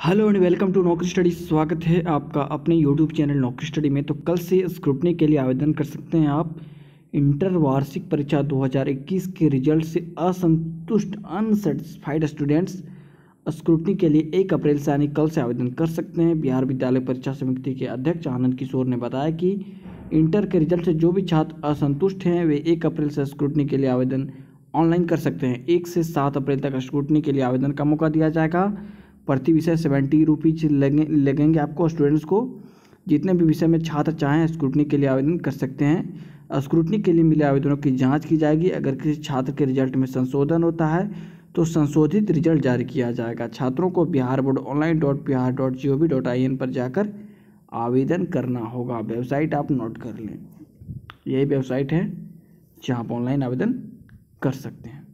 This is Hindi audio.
Hello and welcome to Naukri study स्वागत है आपका अपने यूट्यूब चैनल नौकरी स्टडी में। तो कल से स्क्रूटनी के लिए आवेदन कर सकते हैं आप। इंटर वार्षिक परीक्षा 2021 के रिज़ल्ट से असंतुष्ट अनसेटिस्फाइड स्टूडेंट्स स्क्रूटनी के लिए एक अप्रैल से यानी कल से आवेदन कर सकते हैं। बिहार विद्यालय परीक्षा समिति के अध्यक्ष आनंद किशोर ने बताया कि इंटर के रिज़ल्ट से जो भी छात्र असंतुष्ट हैं, वे एक अप्रैल से स्क्रूटनी के लिए आवेदन ऑनलाइन कर सकते हैं। एक से सात अप्रैल तक स्क्रूटनी के लिए आवेदन का मौका दिया जाएगा। प्रति विषय सेवेंटी रुपीज़ लगे, लगेंगे आपको स्टूडेंट्स को। जितने भी विषय में छात्र चाहें स्क्रूटनी के लिए आवेदन कर सकते हैं। स्क्रूटनी के लिए मिले आवेदनों की जाँच की जाएगी। अगर किसी छात्र के रिज़ल्ट में संशोधन होता है तो संशोधित रिज़ल्ट जारी किया जाएगा। छात्रों को Bihar board online dot Bihar dot G O V dot I N पर जाकर आवेदन करना होगा। वेबसाइट आप नोट कर लें। यही वेबसाइट है जहाँ आप ऑनलाइन आवेदन कर सकते हैं।